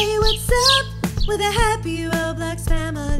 Hey, what's up with a happy Roblox family?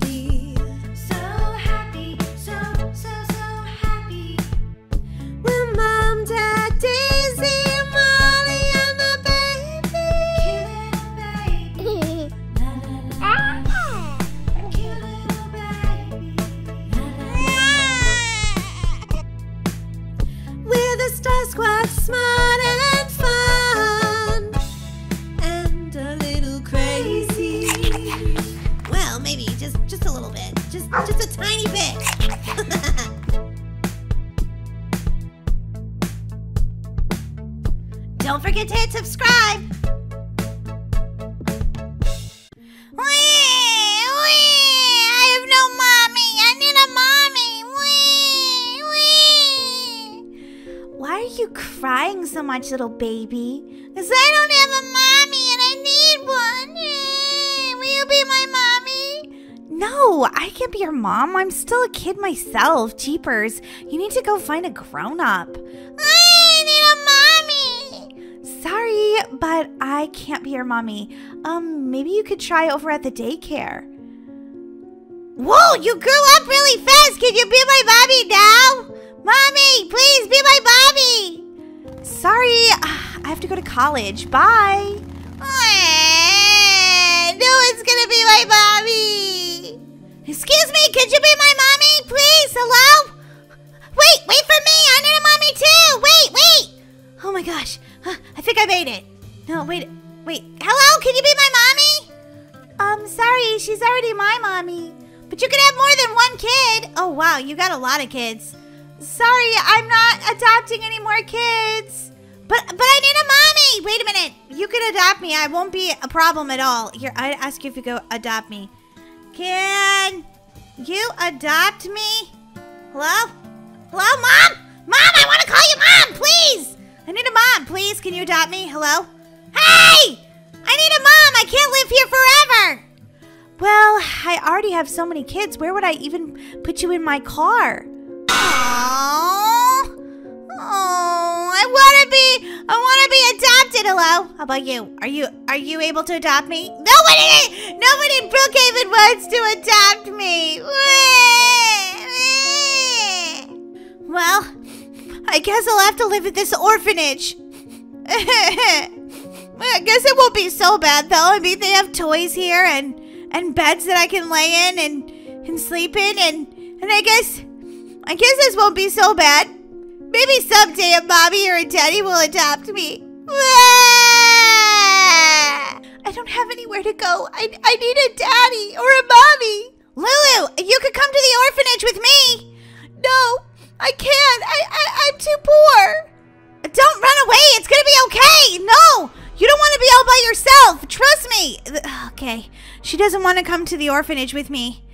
Don't forget to hit subscribe. I have no mommy. I need a mommy. Why are you crying so much, little baby? Cause I don't have a mommy and I need one. Will you be my mommy? No, I can't be your mom. I'm still a kid myself. Jeepers. You need to go find a grown but I can't be your mommy. Um, maybe you could try over at the daycare. Whoa, you grew up really fast. Can you be my mommy now? Mommy, please be my mommy. Sorry, I have to go to college. Bye. No one's gonna be my mommy. Excuse me, could you be my mommy, please? Hello? Wait, wait for me. I need a mommy too. Wait, wait. Oh my gosh. Huh, I think I made it. No, wait, wait. Hello, can you be my mommy? Um, sorry, she's already my mommy. But you can have more than one kid. Oh wow, you got a lot of kids. Sorry, I'm not adopting any more kids. But but I need a mommy. Wait a minute. You can adopt me. I won't be a problem at all. Here, I ask you if you go adopt me. Can you adopt me? Hello? Hello, mom? Mom, I want to call you mom, please. I need a mom, please. Can you adopt me? Hello? Hey! I need a mom. I can't live here forever. Well, I already have so many kids. Where would I even put you in my car? Oh, oh, I want to be, I want to be adopted. Hello? How about you? Are you are you able to adopt me? Nobody, nobody in Brookhaven wants to adopt me. Well, I guess I'll have to live at this orphanage. I guess it won't be so bad though. I mean, they have toys here and and beds that I can lay in and and sleep in and and I guess I guess this won't be so bad. Maybe someday a mommy or a daddy will adopt me. I don't have anywhere to go. I, I need a daddy or a mommy. Lulu, you could come to the orphanage with me. No, I can't. I, I I'm too poor. Don't run away. It's gonna be okay. No, you don't want to be all by yourself. Trust me. Okay, she doesn't want to come to the orphanage with me.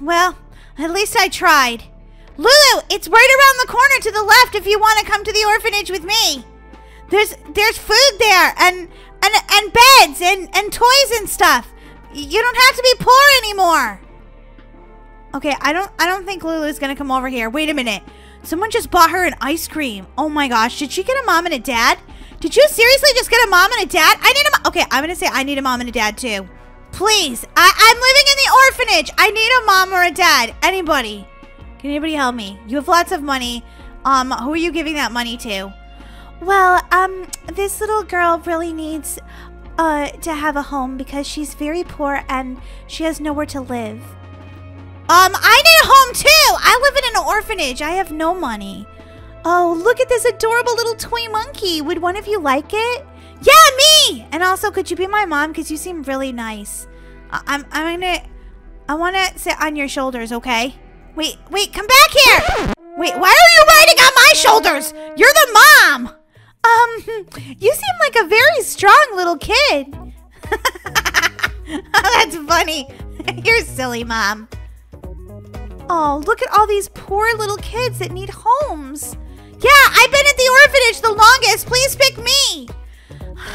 Well, at least I tried. Lulu, it's right around the corner to the left if you want to come to the orphanage with me. There's there's food there and and and beds and and toys and stuff. You don't have to be poor anymore. Okay, I don't I don't think Lulu's gonna come over here. Wait a minute. Someone just bought her an ice cream. Oh my gosh, did she get a mom and a dad? Did you seriously just get a mom and a dad? I need a okay. I'm gonna say I need a mom and a dad too. Please, I I'm living in the orphanage. I need a mom or a dad. Anybody? Can anybody help me? You have lots of money. Um, who are you giving that money to? Well, um, this little girl really needs uh to have a home because she's very poor and she has nowhere to live. Um, I need a home too. I live in an orphanage. I have no money. Oh, look at this adorable little toy monkey. Would one of you like it? Yeah, me. And also, could you be my mom? Because you seem really nice. I- I'm, I'm gonna, I want to sit on your shoulders. Okay? Wait, wait, come back here. Wait, why are you riding on my shoulders? You're the mom. Um, you seem like a very strong little kid. That's funny. You're silly, mom. Oh, look at all these poor little kids that need homes. Yeah, I've been at the orphanage the longest. Please pick me.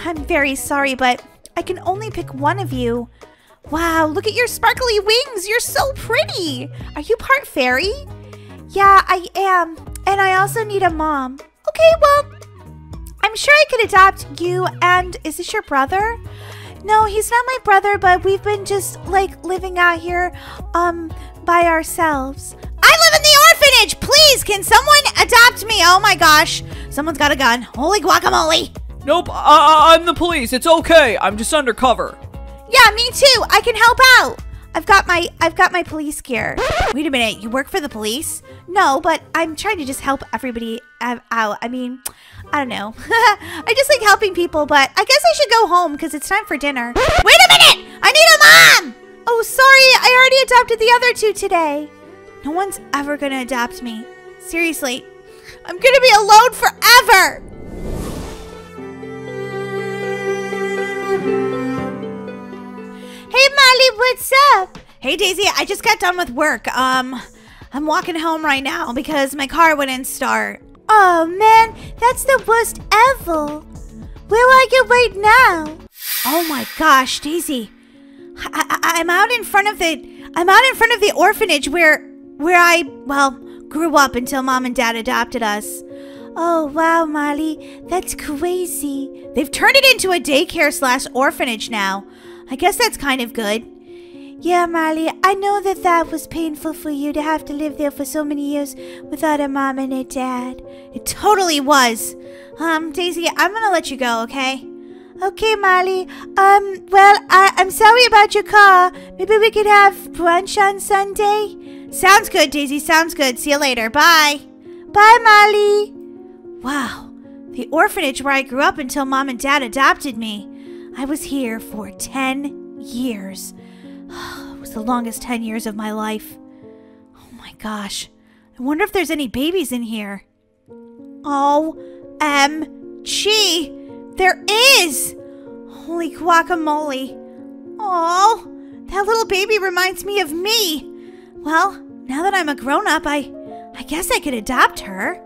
I'm very sorry, but I can only pick one of you. Wow, look at your sparkly wings. You're so pretty. Are you part fairy? Yeah, I am. And I also need a mom. Okay, well, I'm sure I could adopt you and is this your brother? No, he's not my brother, but we've been just like living out here um by ourselves. I live in the orphanage. Please, can someone adopt me? Oh my gosh. Someone's got a gun. Holy guacamole. Nope, I- I'm the police. It's okay. I'm just undercover. Yeah, me too. I can help out. I've got my I've got my police gear. Wait a minute, you work for the police? No, but I'm trying to just help everybody out. I mean, I don't know. I just like helping people, but I guess I should go home because it's time for dinner. Wait a minute! I need a mom! Oh, sorry, I already adopted the other two today. No one's ever gonna adopt me. Seriously, I'm gonna be alone forever! Hey Molly, what's up? Hey Daisy, I just got done with work. Um, I'm walking home right now because my car wouldn't start. Oh man, that's the worst ever. Where are you right now? Oh my gosh, Daisy. I, I, I'm out in front of the I'm out in front of the orphanage where where I well grew up until mom and dad adopted us. Oh wow, Molly, that's crazy. They've turned it into a daycare slash orphanage now. I guess that's kind of good. Yeah, Molly, I know that that was painful for you to have to live there for so many years without a mom and a dad. It totally was. Um, Daisy, I'm gonna let you go, okay? Okay, Molly. Um, well, I, I'm sorry about your car. Maybe we could have brunch on Sunday? Sounds good, Daisy. Sounds good. See you later. Bye. Bye, Molly. Wow. The orphanage where I grew up until mom and dad adopted me. I was here for 10 years. It was the longest 10 years of my life. Oh my gosh. I wonder if there's any babies in here. Oh, OMG! There is! Holy guacamole. Oh, that little baby reminds me of me. Well, now that I'm a grown up, I I guess I could adopt her.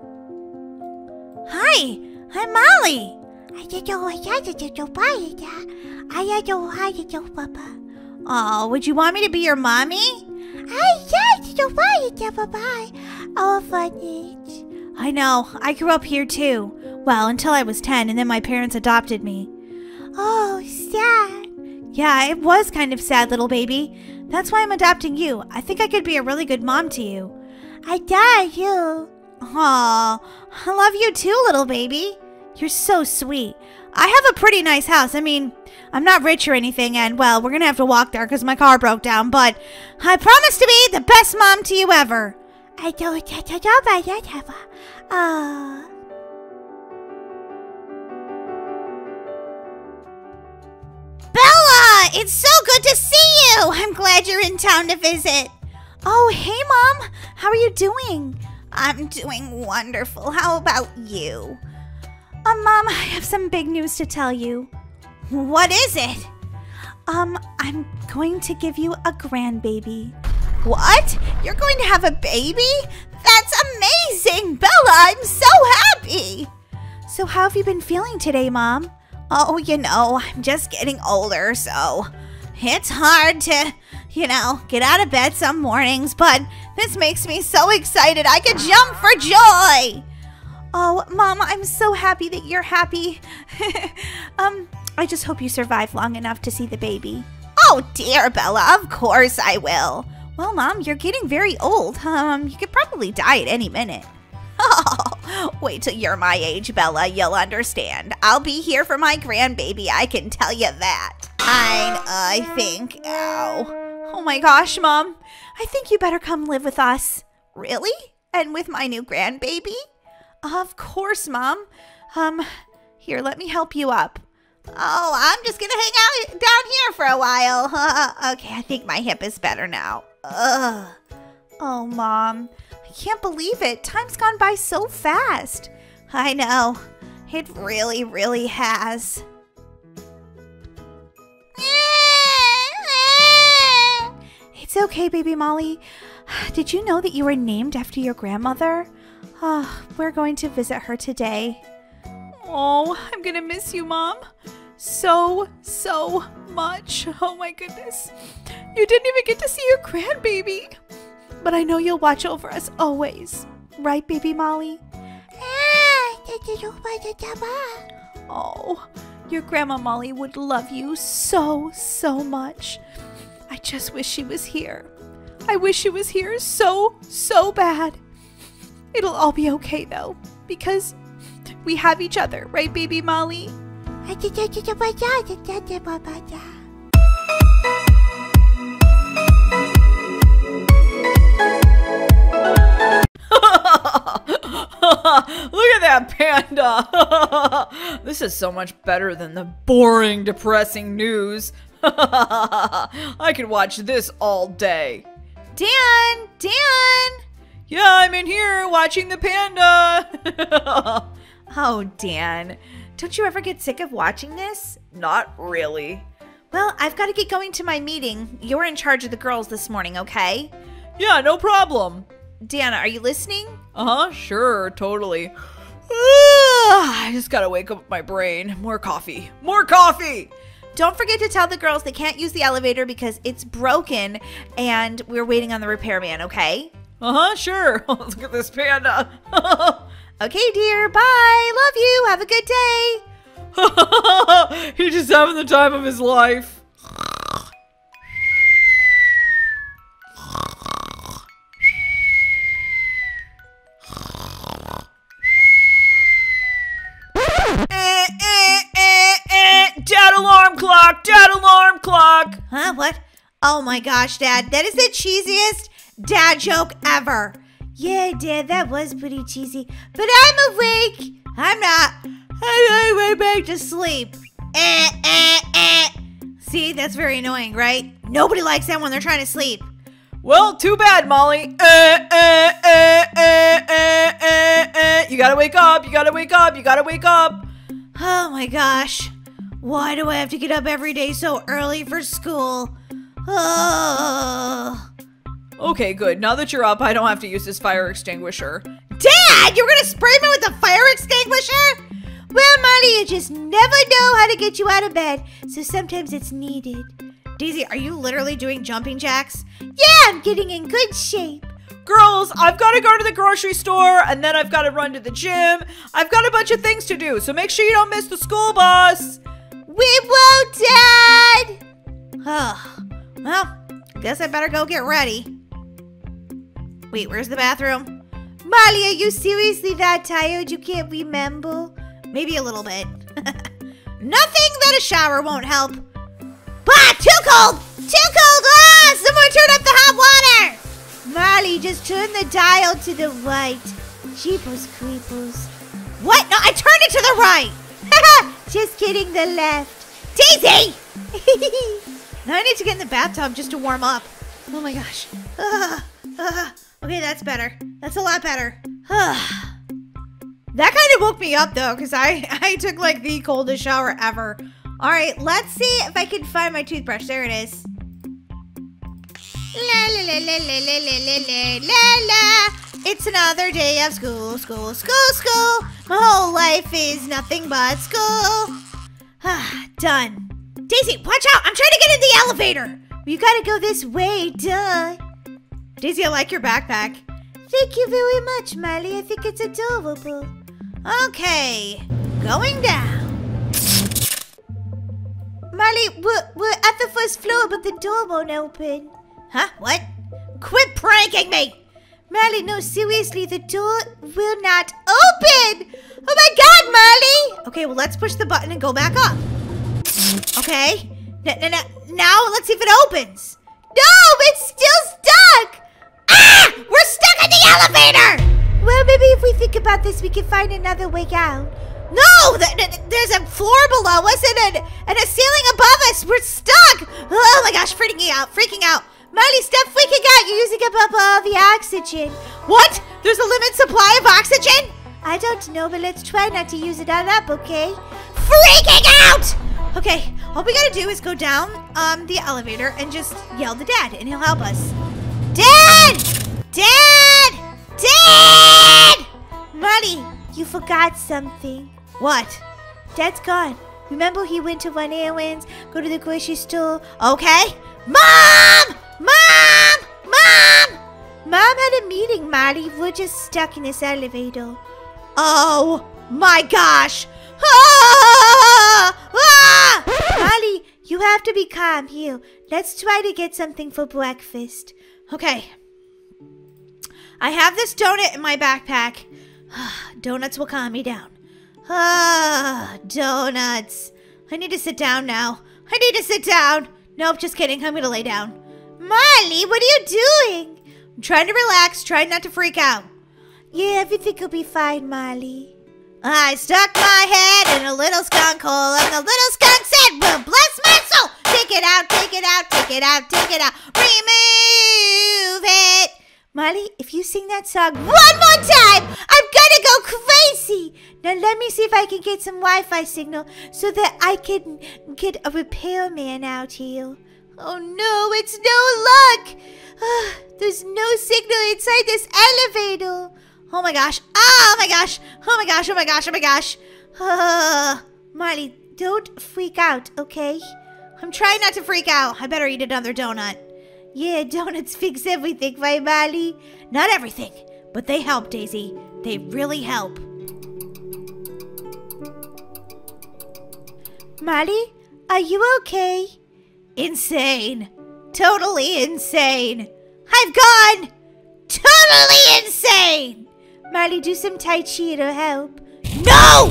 Hi, I'm Molly. Oh, would you want me to be your mommy? I know. I grew up here too. Well, until I was 10, and then my parents adopted me. Oh, sad. Yeah, it was kind of sad, little baby. That's why I'm adopting you. I think I could be a really good mom to you. I die you. Aw, I love you too, little baby. You're so sweet. I have a pretty nice house. I mean, I'm not rich or anything, and well, we're gonna have to walk there because my car broke down, but I promise to be the best mom to you ever. I don't ever. Uh. It's so good to see you. I'm glad you're in town to visit. Oh, hey, Mom. How are you doing? I'm doing wonderful. How about you? Um, Mom, I have some big news to tell you. What is it? Um, I'm going to give you a grandbaby. What? You're going to have a baby? That's amazing! Bella, I'm so happy! So, how have you been feeling today, Mom? Oh, you know, I'm just getting older, so it's hard to, you know, get out of bed some mornings, but this makes me so excited I could jump for joy! Oh, Mom, I'm so happy that you're happy. um, I just hope you survive long enough to see the baby. Oh, dear Bella, of course I will. Well, Mom, you're getting very old. Um, you could probably die at any minute. Wait till you're my age, Bella. You'll understand. I'll be here for my grandbaby. I can tell you that. I, I think. Ow. Oh my gosh, Mom. I think you better come live with us. Really? And with my new grandbaby? Of course, Mom. Um, here, let me help you up. Oh, I'm just gonna hang out down here for a while. okay, I think my hip is better now. Ugh. Oh, Mom. I can't believe it. Time's gone by so fast. I know. It really, really has. It's okay, baby Molly. Did you know that you were named after your grandmother? Ah, we're going to visit her today. Oh, I'm gonna miss you, Mom. So, so much. Oh my goodness. You didn't even get to see your grandbaby. But I know you'll watch over us always. Right, baby Molly? Oh, Your Grandma Molly would love you so, so much. I just wish she was here. I wish she was here so, so bad. It'll all be okay though, because we have each other, right, baby Molly? Look at that panda! this is so much better than the boring, depressing news. I could watch this all day. Dan! Dan! Yeah, I'm in here watching the panda. Oh, Dan. Don't you ever get sick of watching this? Not really. Well, I've got to get going to my meeting. You're in charge of the girls this morning, okay? Yeah, no problem. Dan, are you listening? Uh huh, sure, totally. I just gotta wake up my brain. More coffee. More coffee! Don't forget to tell the girls they can't use the elevator because it's broken and we're waiting on the repairman, okay? Uh huh, sure. Look at this panda. Okay, dear. Bye. Love you. Have a good day. He's just having the time of his life. My gosh, Dad. That is the cheesiest dad joke ever. Yeah, Dad, that was pretty cheesy. But I'm awake. I'm not. I'm went back to sleep. Eh, eh, eh. See, that's very annoying, right? Nobody likes that when they're trying to sleep. Well, too bad, Molly. Eh, eh, eh, eh, eh, eh, eh. You gotta wake up. You gotta wake up. You gotta wake up. Oh my gosh. Why do I have to get up every day so early for school? Oh. Okay, good. Now that you're up, I don't have to use this fire extinguisher. Dad, you're gonna spray me with a fire extinguisher? Well, Molly, you just never know how to get you out of bed, so sometimes it's needed. Daisy, are you literally doing jumping jacks? Yeah, I'm getting in good shape. Girls, I've got to go to the grocery store and then I've got to run to the gym. I've got a bunch of things to do, so make sure you don't miss the school bus. We won't, Dad! Oh, well, guess I better go get ready. Wait, where's the bathroom? Molly, are you seriously that tired you can't remember? Maybe a little bit. Nothing that a shower won't help. Bah, too cold! Too cold! Ah, someone turn up the hot water! Molly, just turn the dial to the right. Jeepers creepers. What? No, I turned it to the right! just kidding, the left. Daisy! I need to get in the bathtub just to warm up. Oh my gosh. Ah, ah. okay, that's better. That's a lot better. that kind of woke me up though, because I, I took like the coldest shower ever. All right, let's see if I can find my toothbrush. There it is. La la la la la la la la la la. It's another day of school, school, school, school. My whole life is nothing but school. Ah, done. Daisy, watch out! I'm trying to get in the elevator. You gotta go this way, duh. Daisy, I like your backpack. Thank you very much, Molly. I think it's adorable. Okay, going down. Molly, we're, we're at the first floor, but the door won't open. Huh? What? Quit pranking me! Molly, no, seriously, the door will not open! Oh my god, Molly! Okay, well, let's push the button and go back up. Okay. N now, let's see if it opens. No, it's still stuck! Ah! We're stuck in the elevator! Well, maybe if we think about this, we can find another way out. No! Th th there's a floor below us and a, and a ceiling above us. We're stuck! Oh my gosh, freaking out, freaking out. Molly, stop freaking out. You're using up, up all the oxygen. What? There's a limited supply of oxygen? I don't know, but let's try not to use it all up, okay? Freaking out! Okay, all we gotta do is go down um, the elevator and just yell to Dad, and he'll help us. Dad! Dad! Dad! Molly, you forgot something. What? Dad's gone. Remember he went to run errands, go to the grocery store? Okay. Mom! Mom! Mom! Mom had a meeting, Molly. We're just stuck in this elevator. Oh my gosh! Molly, you have to be calm. Here, let's try to get something for breakfast. Okay. I have this donut in my backpack. Donuts will calm me down. Donuts. I need to sit down now. I need to sit down. Nope, just kidding. I'm gonna lay down. Molly, what are you doing? I'm trying to relax, trying not to freak out. Yeah, everything will be fine, Molly. I stuck my head in a little skunk hole, and the little skunk said, Well, bless my soul! Take it out, take it out, take it out, take it out. Remove it! Molly, if you sing that song one more time, I'm gonna go crazy! Now let me see if I can get some Wi-Fi signal so that I can get a repairman out here. Oh no, it's no luck! There's no signal inside this elevator. Oh my gosh. Oh my gosh. Oh my gosh. Oh my gosh. Oh my gosh. Uh, Marley, don't freak out, okay? I'm trying not to freak out. I better eat another donut. Yeah, donuts fix everything, right, Marley? Not everything, but they help, Daisy. They really help. Marley, are you okay? Insane. Totally insane. I've gone totally insane. Marley, do some Tai Chi, it'll help. No!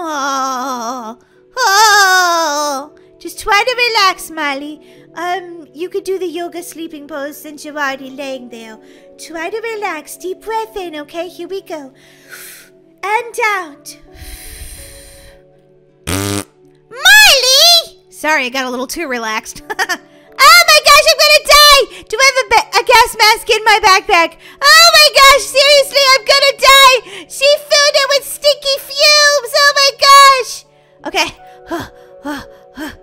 Oh, oh. Just try to relax, Marley. Um, you could do the yoga sleeping pose since you're already laying there. Try to relax. Deep breath in, okay? Here we go. And out. Marley! Sorry, I got a little too relaxed. oh my gosh, I'm gonna die! Do I have a, a gas mask in my backpack? Oh my gosh, seriously, I'm gonna die! She filled it with stinky fumes! Oh my gosh! Okay.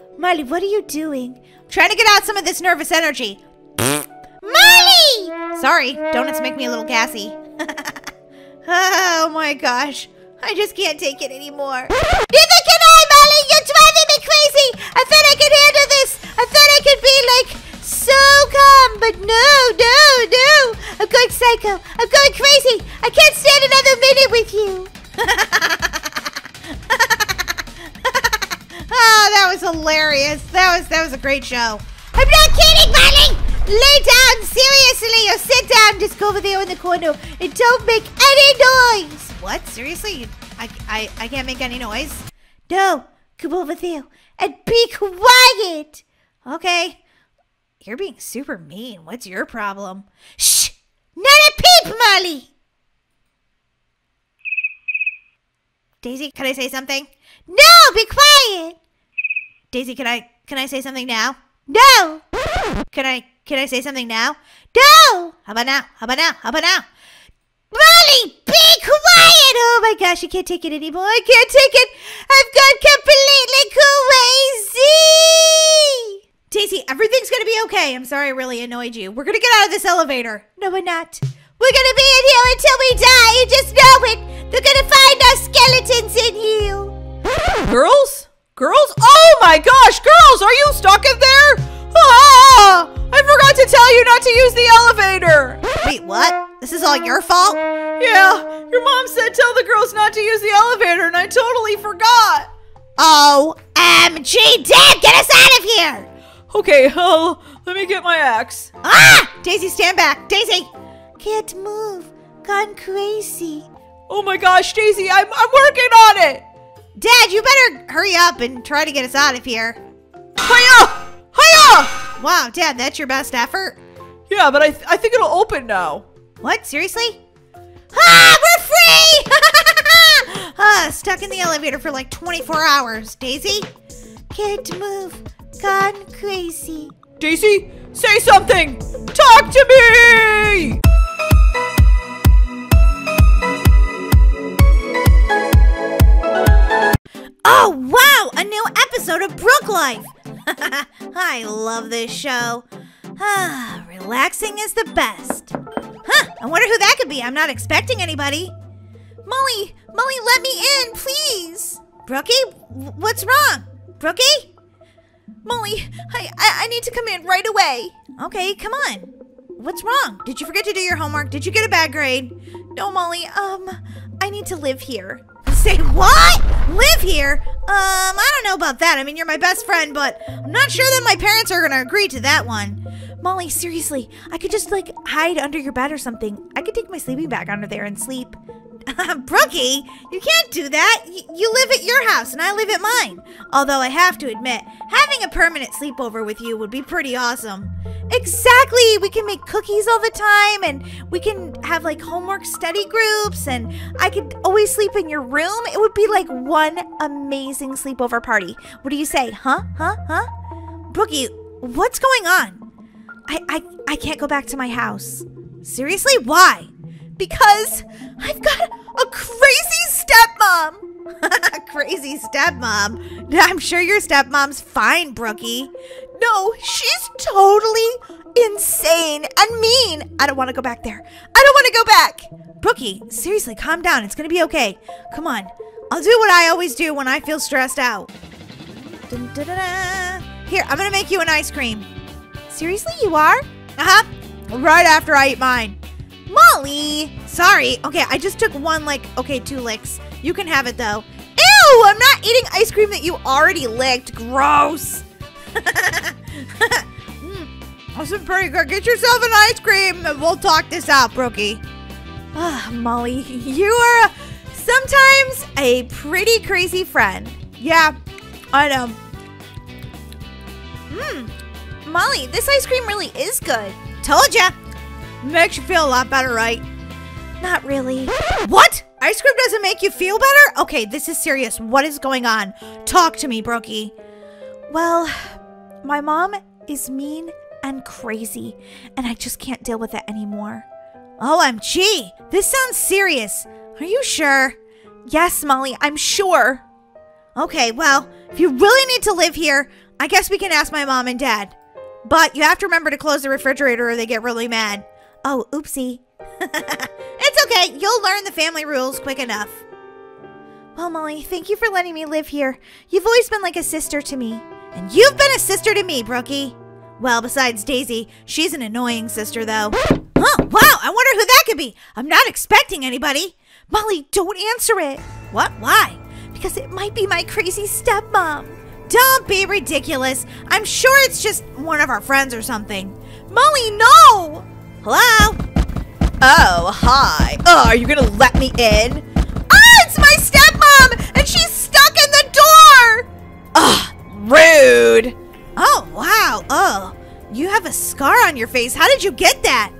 Marley, what are you doing? I'm trying to get out some of this nervous energy. Marley! Sorry, donuts make me a little gassy. oh my gosh. I just can't take it anymore. Neither can I, Molly! You're driving me crazy! I thought I could handle this! I thought I could be like so calm, but no, no, no! I'm going psycho! I'm going crazy! I can't stand another minute with you! oh, that was hilarious. That was that was a great show. I'm not kidding, Molly! Lay down, seriously, or sit down. Just go over there in the corner and don't make any noise. What? Seriously? I, I, I can't make any noise? No, come over there and be quiet. Okay. You're being super mean. What's your problem? Shh! Not a peep, Molly! Daisy, can I say something? No, be quiet! Daisy, can I can I say something now? No! Can I can I say something now? No! How about now? How about now? How about now? Molly, be quiet! Oh my gosh, I can't take it anymore. I can't take it. I've gone completely crazy. Daisy, everything's gonna be okay. I'm sorry I really annoyed you. We're gonna get out of this elevator. No, we're not. We're gonna be in here until we die. You just know it. They're gonna find our skeletons in here. Girls? Girls? Oh my gosh, girls, are you stuck in there? Ah! I forgot to tell you not to use the elevator. Wait, what? This is all your fault? Yeah, your mom said tell the girls not to use the elevator, and I totally forgot. Oh, OMG, Dad, get us out of here! Okay, oh, let me get my axe. Ah! Daisy, stand back. Daisy! Can't move. Gone crazy. Oh my gosh, Daisy, I'm, I'm working on it. Dad, you better hurry up and try to get us out of here. Hiya! Hiya! Wow, Dad, that's your best effort? Yeah, but I, th- I think it'll open now. What? Seriously? Ah, we're free! ah, stuck in the elevator for like 24 hours. Daisy? Can't move. Gone crazy. Daisy, say something! Talk to me! Oh, wow! A new episode of Brook Life! I love this show. Ah, relaxing is the best. Huh, I wonder who that could be. I'm not expecting anybody. Molly, Molly, let me in, please. Brookie, what's wrong? Brookie? Molly, I, I, I need to come in right away. Okay, come on. What's wrong? Did you forget to do your homework? Did you get a bad grade? No, Molly, um, I need to live here. Say what? Live here? Um, I don't know about that. I mean, you're my best friend, but I'm not sure that my parents are gonna agree to that one. Molly, seriously, I could just like hide under your bed or something. I could take my sleeping bag under there and sleep. Brookie, you can't do that. Y- you live at your house and I live at mine. Although I have to admit, having a permanent sleepover with you would be pretty awesome. Exactly. We can make cookies all the time and we can have like homework study groups and I could always sleep in your room. It would be like one amazing sleepover party. What do you say? Huh? Huh? Huh? Brookie, what's going on? I, I, I can't go back to my house. Seriously? Why? Because I've got a crazy stepmom. A crazy stepmom? I'm sure your stepmom's fine, Brookie. No, she's totally insane and mean. I don't want to go back there. I don't want to go back. Brookie, seriously, calm down. It's going to be okay. Come on. I'll do what I always do when I feel stressed out. Dun, dun, dun, dun. Here, I'm going to make you an ice cream. Seriously, you are? Uh huh. Right after I eat mine. Molly! Sorry. Okay, I just took one, like, okay, two licks. You can have it, though. Ew! I'm not eating ice cream that you already licked. Gross. mm, this is pretty good. Get yourself an ice cream and we'll talk this out, Brookie. Ah, Molly, you are sometimes a pretty crazy friend. Yeah, I know. Mmm, Molly, this ice cream really is good. Told ya. Makes you feel a lot better, right? Not really. What? Ice cream doesn't make you feel better? Okay, this is serious. What is going on? Talk to me, Brookie. Well, my mom is mean and crazy, and I just can't deal with it anymore. Oh, OMG, this sounds serious. Are you sure? Yes, Molly, I'm sure. Okay, well, if you really need to live here, I guess we can ask my mom and dad. But you have to remember to close the refrigerator or they get really mad. Oh, oopsie. it's okay. You'll learn the family rules quick enough. Well, Molly, thank you for letting me live here. You've always been like a sister to me. And you've been a sister to me, Brookie. Well, besides Daisy, she's an annoying sister, though. Oh, wow, I wonder who that could be. I'm not expecting anybody. Molly, don't answer it. What? Why? Because it might be my crazy stepmom. Don't be ridiculous. I'm sure it's just one of our friends or something. Molly, no! Hello? Oh, hi. Oh, are you gonna let me in? Ah, it's my stepmom, and she's stuck in the door! Ugh, rude. Oh, wow. Oh, you have a scar on your face. How did you get that?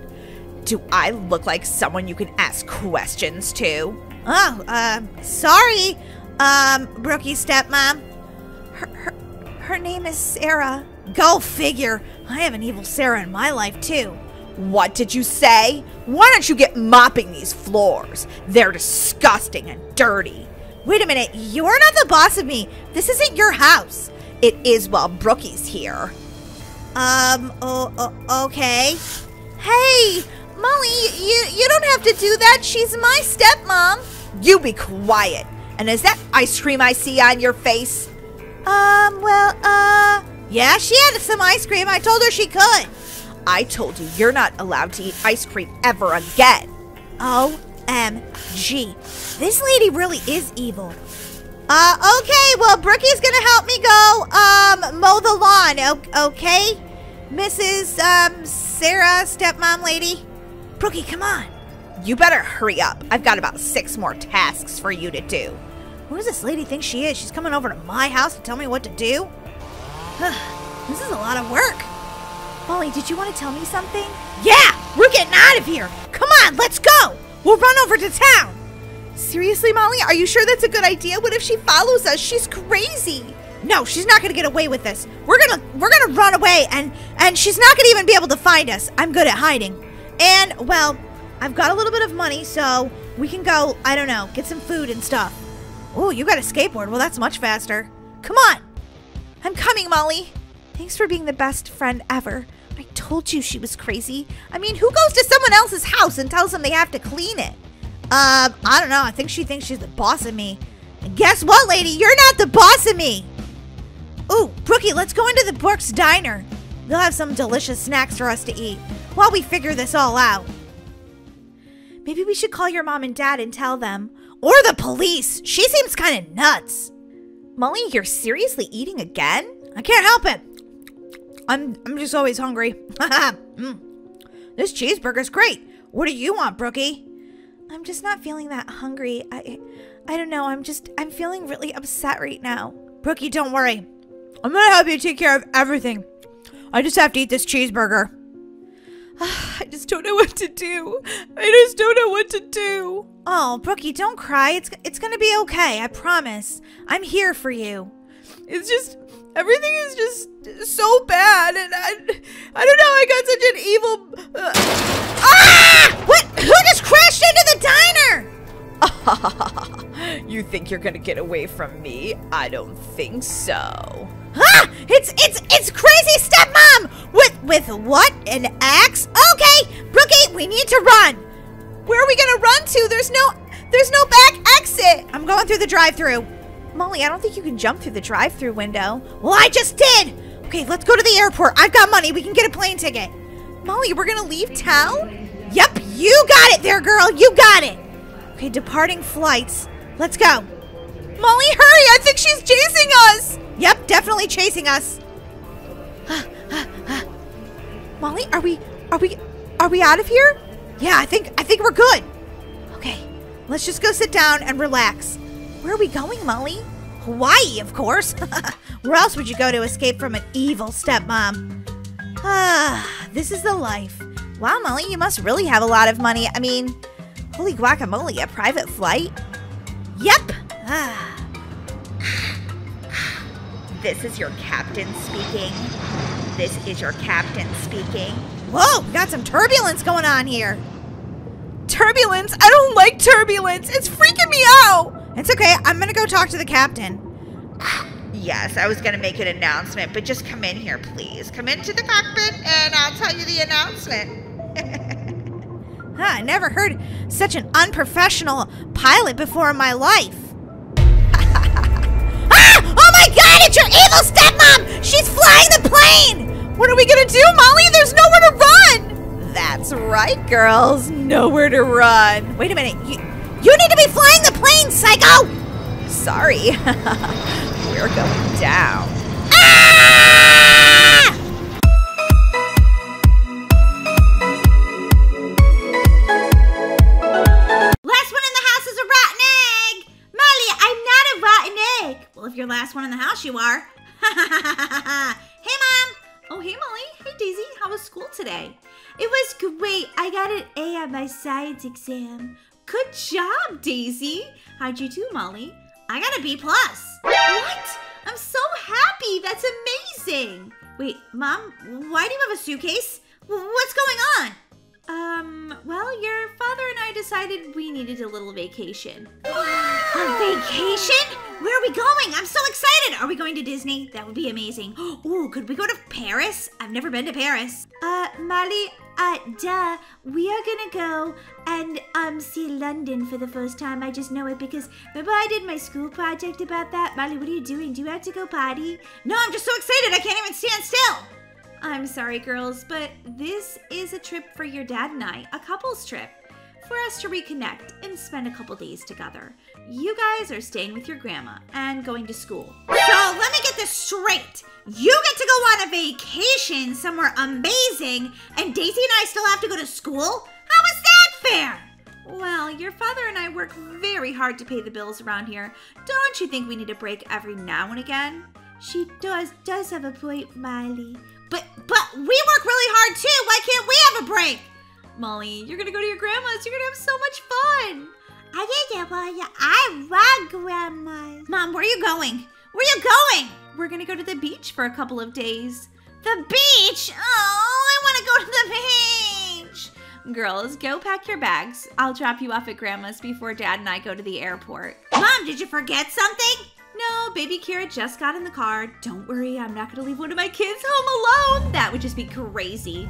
Do I look like someone you can ask questions to? Oh, um, sorry, um, Brookie stepmom. Her, her, her name is Sarah. Go figure. I have an evil Sarah in my life, too. What did you say? Why don't you get mopping these floors? They're disgusting and dirty. Wait a minute, you're not the boss of me. This isn't your house. It is while Brookie's here. Um, oh, oh, okay. Hey, Molly, you, you don't have to do that. She's my stepmom. You be quiet. And is that ice cream I see on your face? Um, well, uh, yeah, she had some ice cream. I told her she could. I told you you're not allowed to eat ice cream ever again. OMG. This lady really is evil. Uh, okay, well, Brookie's gonna help me go, um, mow the lawn, o- okay? Mrs. Um, Sarah, stepmom lady. Brookie, come on. You better hurry up. I've got about six more tasks for you to do. Who does this lady think she is? She's coming over to my house to tell me what to do? this is a lot of work. Molly, did you want to tell me something? Yeah, we're getting out of here. Come on, let's go. We'll run over to town. Seriously, Molly, are you sure that's a good idea? What if she follows us? She's crazy. No, she's not to get away with this. We're to we're to run away and and she's not to even be able to find us. I'm good at hiding. And well, I've got a little bit of money, so we can go, I don't know, get some food and stuff. Oh, you got a skateboard. Well, that's much faster. Come on. I'm coming, Molly. Thanks for being the best friend ever. I told you she was crazy. I mean, who goes to someone else's house and tells them they have to clean it? Um, I don't know. I think she thinks she's the boss of me. And guess what, lady? You're not the boss of me. Ooh, Brookie, let's go into the Brooks Diner. They'll have some delicious snacks for us to eat while we figure this all out. Maybe we should call your mom and dad and tell them. Or the police. She seems kind of nuts. Molly, you're seriously eating again? I can't help it. I'm I'm just always hungry. Mm. This cheeseburger's great. What do you want, Brookie? I'm just not feeling that hungry. I I don't know. I'm just I'm feeling really upset right now. Brookie, don't worry. I'm gonna help you take care of everything. I just have to eat this cheeseburger. I just don't know what to do. I just don't know what to do. Oh, Brookie, don't cry. It's it's gonna be okay. I promise. I'm here for you. It's just everything is just so bad, and I I don't know. I got such an evil. Uh, ah! What? Who just crashed into the diner? you think you're gonna get away from me? I don't think so. Ah! It's it's it's crazy stepmom with with what an axe? Okay, Brookie, we need to run. Where are we gonna run to? There's no there's no back exit. I'm going through the drive-through. Molly, I don't think you can jump through the drive-through window. Well, I just did. Okay, let's go to the airport. I've got money. We can get a plane ticket. Molly, we're gonna leave town? Yep, you got it there, girl. You got it. Okay, departing flights. Let's go. Molly, hurry! I think she's chasing us! Yep, definitely chasing us. Molly, are we are we are we out of here? Yeah, I think I think we're good. Okay. Let's just go sit down and relax. Where are we going, Molly? Hawaii, of course. Where else would you go to escape from an evil stepmom? Ah, this is the life. Wow, Molly, you must really have a lot of money. I mean, holy guacamole, a private flight? Yep. Ah. This is your captain speaking. This is your captain speaking. Whoa, we got some turbulence going on here. Turbulence? I don't like turbulence. It's freaking me out. It's okay. I'm going to go talk to the captain. Yes, I was going to make an announcement, but just come in here, please. Come into the cockpit and I'll tell you the announcement. Huh, I never heard such an unprofessional pilot before in my life. ah! Oh my god, it's your evil stepmom! She's flying the plane! What are we gonna do, Molly? There's nowhere to run! That's right, girls. Nowhere to run. Wait a minute. You, you need to be flying the plane, psycho! Sorry. We're going down. Ah! Last one in the house is a rotten egg. Molly, I'm not a rotten egg. Well, if you're last one in the house, you are. hey, Mom. Oh, hey, Molly. Hey, Daisy. How was school today? It was great. I got an A on my science exam. Good job, Daisy. How'd you do, Molly? I got a B plus. What? I'm so happy. That's amazing. Wait, Mom, why do you have a suitcase? What's going on? Um, well, your father and I decided we needed a little vacation. A vacation? Where are we going? I'm so excited. Are we going to Disney? That would be amazing. Ooh, could we go to Paris? I've never been to Paris. Uh, Molly, uh, duh. We are gonna go and, um, see London for the first time. I just know it because remember I did my school project about that? Molly, what are you doing? Do you have to go potty? No, I'm just so excited I can't even stand still. I'm sorry, girls, but this is a trip for your dad and I, a couple's trip, for us to reconnect and spend a couple days together. You guys are staying with your grandma and going to school. So let me get this straight. You get to go on a vacation somewhere amazing, and Daisy and I still have to go to school? How is that fair? Well, your father and I work very hard to pay the bills around here. Don't you think we need a break every now and again? She does does have a point, Molly. But but we work really hard too. Why can't we have a break? Molly, you're gonna go to your grandma's. You're gonna have so much fun. I didn't want you. I want grandma's. Mom, where are you going? Where are you going? We're gonna go to the beach for a couple of days. The beach? Oh, I wanna go to the beach. Girls, go pack your bags. I'll drop you off at grandma's before dad and I go to the airport. Mom, did you forget something? No, baby Kira just got in the car. Don't worry, I'm not gonna leave one of my kids home alone. That would just be crazy.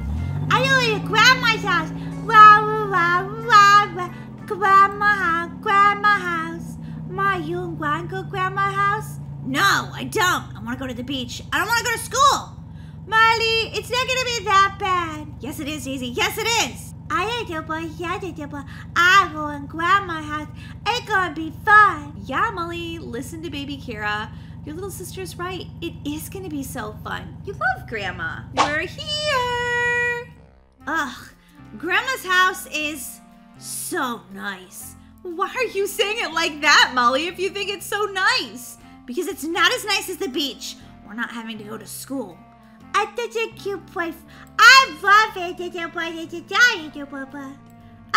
I know to grandma's house. Wow, wow, wow. Grandma house, grandma house. Ma, you want to go grandma house? No, I don't. I wanna go to the beach. I don't wanna go to school. Molly, it's not gonna be that bad. Yes, it is, Daisy. Yes, it is. I ain't double, yeah, double. I go in grandma's house. It's gonna be fun. Yeah, Molly, listen to baby Kira. Your little sister's right. It is gonna be so fun. You love Grandma. We're here. Ugh, grandma's house is so nice. Why are you saying it like that, Molly, if you think it's so nice? Because it's not as nice as the beach. We're not having to go to school. I such a cute place. I love it.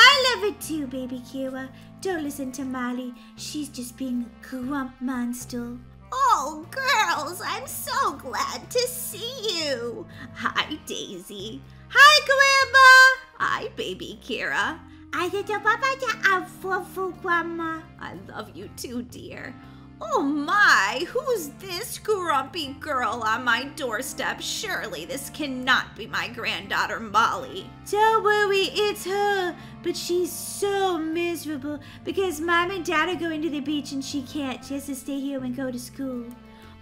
I love it too, baby Kira. Don't listen to Molly. She's just being a grump monster. Oh, girls, I'm so glad to see you. Hi, Daisy. Hi, Grandma. Hi, baby Kira. I did a papa to grandma. I love you too, dear. Oh my, who's this grumpy girl on my doorstep? Surely this cannot be my granddaughter Molly. Don't worry, it's her. But she's so miserable because mom and dad are going to the beach and she can't. She has to stay here and go to school.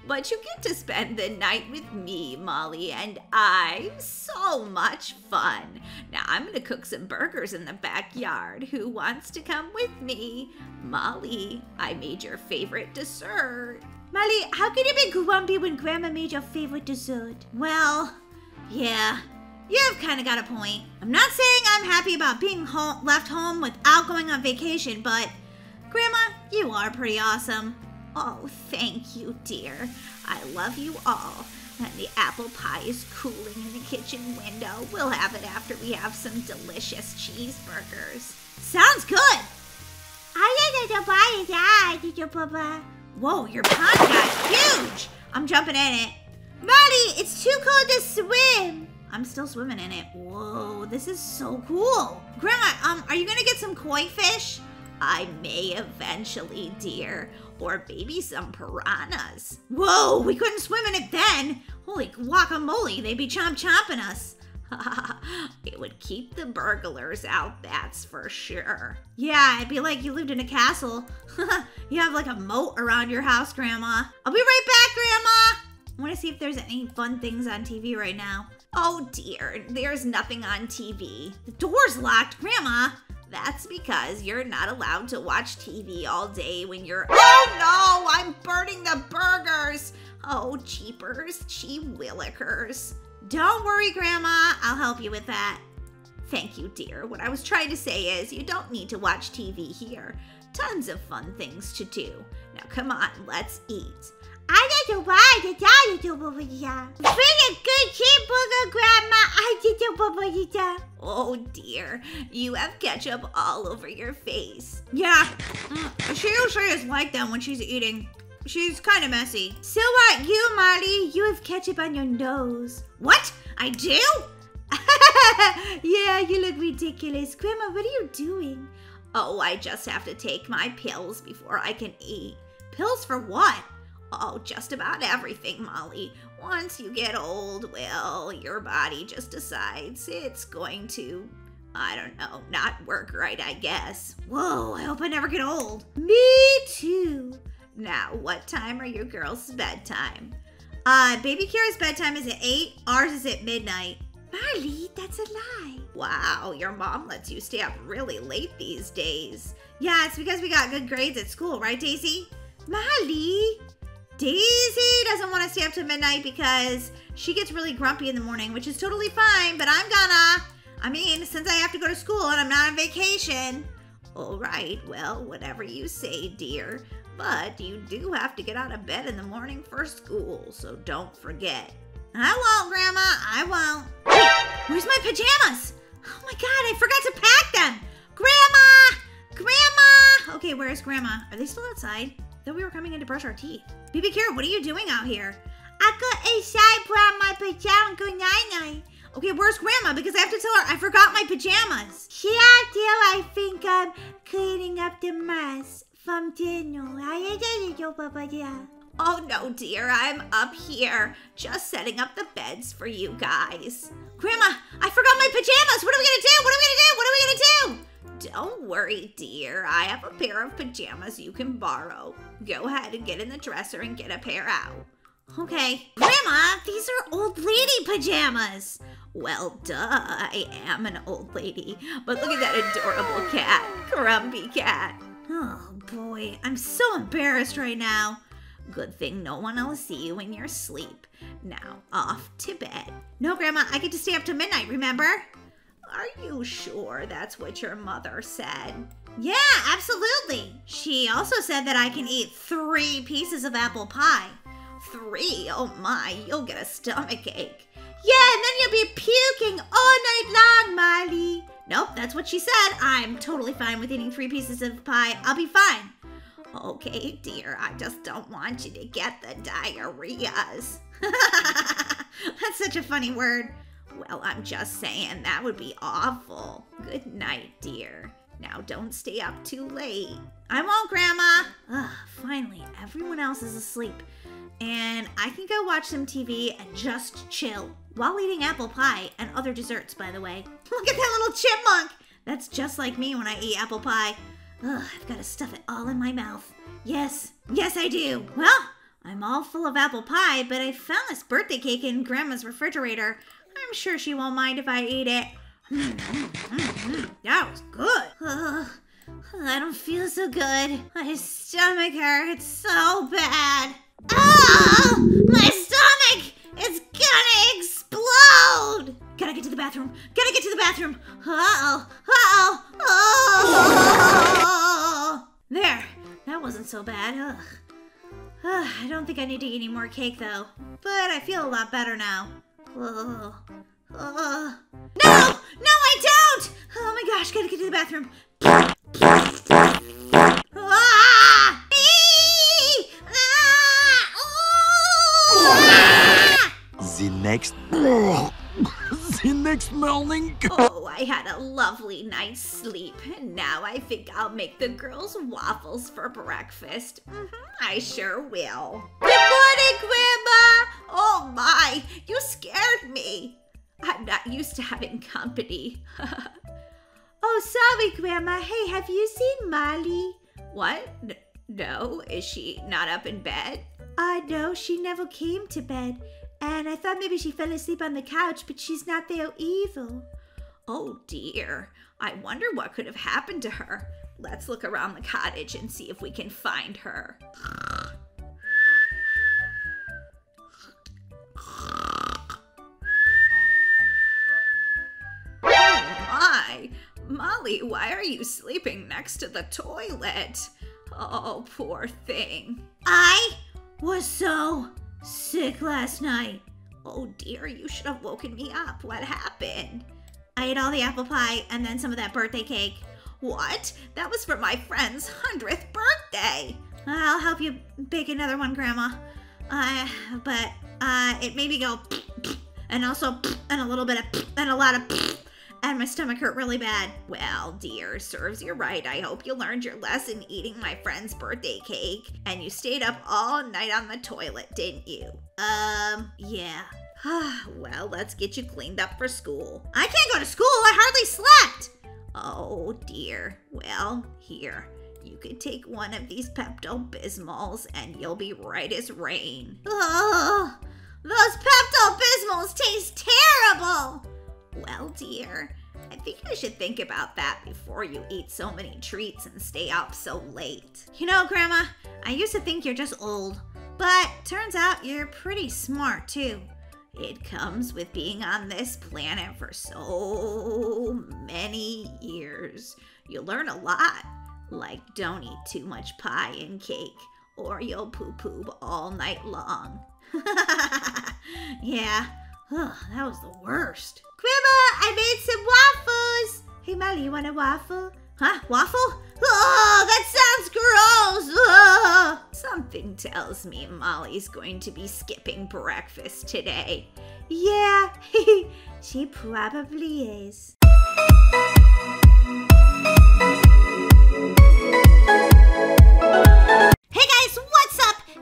But you get to spend the night with me, Molly, and I'm so much fun. Now I'm gonna cook some burgers in the backyard. Who wants to come with me? Molly, I made your favorite dessert. Molly, how can you be grumpy when Grandma made your favorite dessert? Well, yeah, you've kind of got a point. I'm not saying I'm happy about being home, left home without going on vacation, but Grandma, you are pretty awesome. Oh, thank you, dear. I love you all. And the apple pie is cooling in the kitchen window. We'll have it after we have some delicious cheeseburgers. Sounds good! Whoa, your pond got huge! I'm jumping in it. Molly, it's too cold to swim. I'm still swimming in it. Whoa, this is so cool. Grandma, um, are you gonna get some koi fish? I may eventually, dear. Or maybe some piranhas. Whoa, we couldn't swim in it then. Holy guacamole, they'd be chomp chomping us. it would keep the burglars out, that's for sure. Yeah, it'd be like you lived in a castle. you have like a moat around your house, Grandma. I'll be right back, Grandma. I want to see if there's any fun things on TV right now. Oh dear, there's nothing on TV. The door's locked, Grandma. That's because you're not allowed to watch TV all day when you're. Oh no! I'm burning the burgers! Oh, cheapers, cheap willikers. Don't worry, Grandma. I'll help you with that. Thank you, dear. What I was trying to say is you don't need to watch TV here. Tons of fun things to do. Now, come on, let's eat. I got to buy the dollar to. Bring a good cheeseburger, Grandma. I did to here. Oh dear, you have ketchup all over your face. Yeah, mm, she usually is like that when she's eating. She's kind of messy. So what, you, Molly? You have ketchup on your nose. What? I do? yeah, you look ridiculous. Grandma, what are you doing? Oh, I just have to take my pills before I can eat. Pills for what? Oh, just about everything, Molly. Once you get old, well, your body just decides it's going to, I don't know, not work right, I guess. Whoa, I hope I never get old. Me too. Now, what time are your girls' bedtime? Uh, baby Kira's bedtime is at 8, ours is at midnight. Molly, that's a lie. Wow, your mom lets you stay up really late these days. Yeah, it's because we got good grades at school, right, Daisy? Molly, Daisy doesn't want to stay up to midnight because she gets really grumpy in the morning, which is totally fine, but I'm gonna. I mean, since I have to go to school and I'm not on vacation. All right, well, whatever you say, dear. But you do have to get out of bed in the morning for school, so don't forget. I won't, Grandma. I won't. Wait, where's my pajamas? Oh my god, I forgot to pack them. Grandma! Grandma! Okay, where's Grandma? Are they still outside? Thought we were coming in to brush our teeth. BB Kira, what are you doing out here? I got inside put on my pajamas good night night. Okay, where's Grandma? Because I have to tell her I forgot my pajamas. She out I think I'm cleaning up the mess from dinner. Dear. Oh no, dear, I'm up here, just setting up the beds for you guys. Grandma, I forgot my pajamas. What are we gonna do? What are we gonna do? What are we gonna do? Don't worry, dear. I have a pair of pajamas you can borrow. Go ahead and get in the dresser and get a pair out. Okay. Grandma, these are old lady pajamas. Well, duh, I am an old lady. But look at that adorable cat, Grumpy Cat. Oh boy, I'm so embarrassed right now. Good thing no one will see you in your asleep. Now, off to bed. No, Grandma, I get to stay up to midnight, remember? Are you sure that's what your mother said? Yeah, absolutely. She also said that I can eat three pieces of apple pie. Three? Oh my, you'll get a stomach ache. Yeah, and then you'll be puking all night long, Molly. Nope, that's what she said. I'm totally fine with eating three pieces of pie. I'll be fine. Okay, dear, I just don't want you to get the diarrheas. That's such a funny word. Well, I'm just saying that would be awful. Good night, dear. Now don't stay up too late. I won't, Grandma. Ugh, finally, everyone else is asleep. And I can go watch some TV and just chill while eating apple pie and other desserts, by the way. Look at that little chipmunk! That's just like me when I eat apple pie. Ugh, I've got to stuff it all in my mouth. Yes, yes, I do. Well, I'm all full of apple pie, but I found this birthday cake in Grandma's refrigerator. I'm sure she won't mind if I eat it. That was good. Ugh, I don't feel so good. My stomach hurts so bad. Oh, my stomach is gonna explode. Gotta get to the bathroom. Gotta get to the bathroom. Uh-oh. Uh-oh. Oh. There. That wasn't so bad. Ugh. Ugh, I don't think I need to eat any more cake though. But I feel a lot better now. Ugh. Ugh. No! No, I don't! Oh my gosh, gotta get to the bathroom. Ah! Eee! Ah! Ah! The next. the next morning. Oh, I had a lovely night's sleep, and now I think I'll make the girls waffles for breakfast. hmm I sure will. Good morning, Grandma! Oh my, you scared me. I'm not used to having company. oh, sorry, Grandma. Hey, have you seen Molly? What? N- no, is she not up in bed? Uh, no, she never came to bed. And I thought maybe she fell asleep on the couch, but she's not there either. Oh dear, I wonder what could have happened to her. Let's look around the cottage and see if we can find her. Oh my! Molly, why are you sleeping next to the toilet? Oh, poor thing. I was so sick last night. Oh dear, you should have woken me up. What happened? I ate all the apple pie and then some of that birthday cake. What? That was for my friend's 100th birthday. I'll help you bake another one, Grandma. Uh, but uh, it made me go and also and a little bit of and a lot of and my stomach hurt really bad. Well, dear, serves you right. I hope you learned your lesson eating my friend's birthday cake. And you stayed up all night on the toilet, didn't you? Um, yeah. well, let's get you cleaned up for school. I can't go to school. I hardly slept. Oh, dear. Well, here. You could take one of these Pepto Bismols and you'll be right as rain. Oh, those Pepto Bismols taste terrible. Well, dear, I think I should think about that before you eat so many treats and stay up so late. You know, Grandma, I used to think you're just old, but turns out you're pretty smart too. It comes with being on this planet for so many years. You learn a lot, like don't eat too much pie and cake, or you'll poo poo all night long. yeah, Ugh, that was the worst. Grandma, I made some waffles. Hey, Molly, you want a waffle? Huh? Waffle? Oh, that sounds gross. Something tells me Molly's going to be skipping breakfast today. Yeah, she probably is.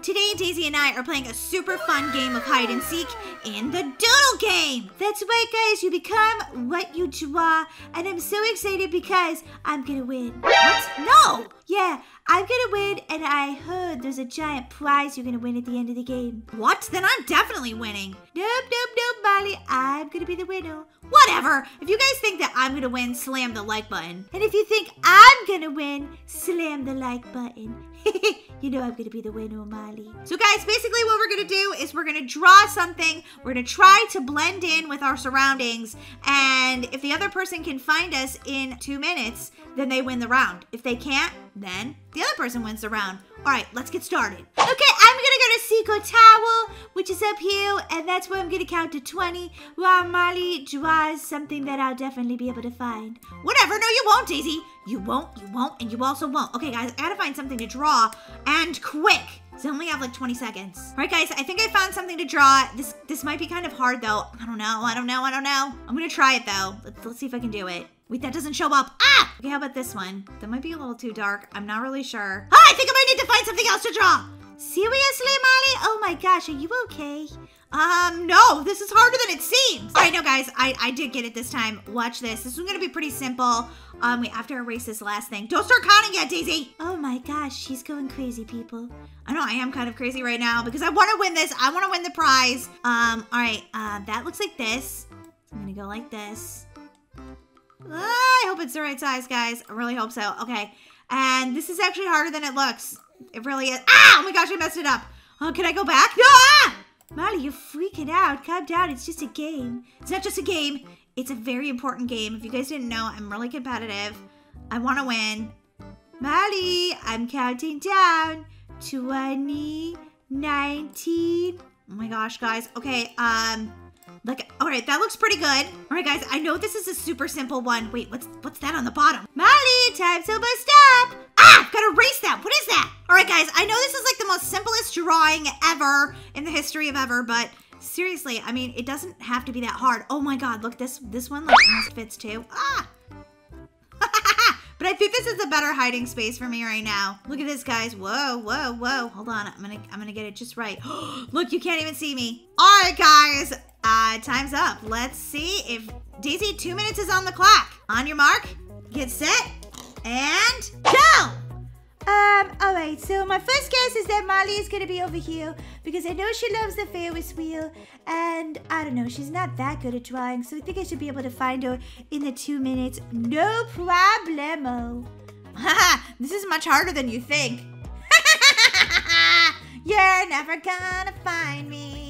Today Daisy and I are playing a super fun game of hide and seek in the Doodle Game. That's right, guys. You become what you draw, and I'm so excited because I'm gonna win. What? No. Yeah, I'm gonna win, and I heard there's a giant prize you're gonna win at the end of the game. What? Then I'm definitely winning. Nope, nope, nope, Molly, I'm gonna be the winner. Whatever. If you guys think that I'm gonna win, slam the like button. And if you think I'm gonna win, slam the like button. you know I'm gonna be the winner, Molly. So, guys, basically what we're gonna do is we're gonna draw something. We're gonna try to blend in with our surroundings. And if the other person can find us in two minutes, then they win the round. If they can't, then the other person wins the round. All right, let's get started. Okay, I'm gonna go to Seiko Tower, which is up here, and that's where I'm gonna count to 20 while Molly draws something that I'll definitely be able to find. Whatever, no, you won't, Daisy. You won't, you won't, and you also won't. Okay, guys, I gotta find something to draw, and quick. So I only have like 20 seconds. All right, guys, I think I found something to draw. This this might be kind of hard, though. I don't know, I don't know, I don't know. I'm gonna try it, though. Let's, let's see if I can do it. Wait, that doesn't show up. Ah! Okay, how about this one? That might be a little too dark. I'm not really sure. Ah, I think I might need to find something else to draw. Seriously, Molly? Oh my gosh, are you okay? Um, no, this is harder than it seems. All right, no, guys, I, I did get it this time. Watch this. This is gonna be pretty simple. Um, we have to erase this last thing. Don't start counting yet, Daisy. Oh my gosh, she's going crazy, people. I know I am kind of crazy right now because I want to win this. I want to win the prize. Um, all right, uh, that looks like this. I'm gonna go like this. Ah, I hope it's the right size, guys. I really hope so. Okay. And this is actually harder than it looks. It really is. Ah! Oh my gosh, I messed it up. Oh, can I go back? No! Ah! Molly, you're freaking out. Calm down. It's just a game. It's not just a game. It's a very important game. If you guys didn't know, I'm really competitive. I want to win. Molly, I'm counting down. 20, 19. Oh my gosh, guys. Okay, um... Like, all right, that looks pretty good. All right, guys, I know this is a super simple one. Wait, what's what's that on the bottom? Molly, time to bust up. Ah, gotta erase that. What is that? All right, guys, I know this is like the most simplest drawing ever in the history of ever, but seriously, I mean, it doesn't have to be that hard. Oh my God, look, this this one like almost fits too. Ah. But I think this is a better hiding space for me right now. Look at this, guys. Whoa, whoa, whoa. Hold on. I'm gonna I'm gonna get it just right. Look, you can't even see me. All right, guys. Uh, time's up. Let's see if Daisy, two minutes is on the clock. On your mark, get set, and go! Um, alright, so my first guess is that Molly is gonna be over here because I know she loves the Ferris wheel and I don't know, she's not that good at drawing, so I think I should be able to find her in the two minutes. No problemo. Haha, this is much harder than you think. You're never gonna find me.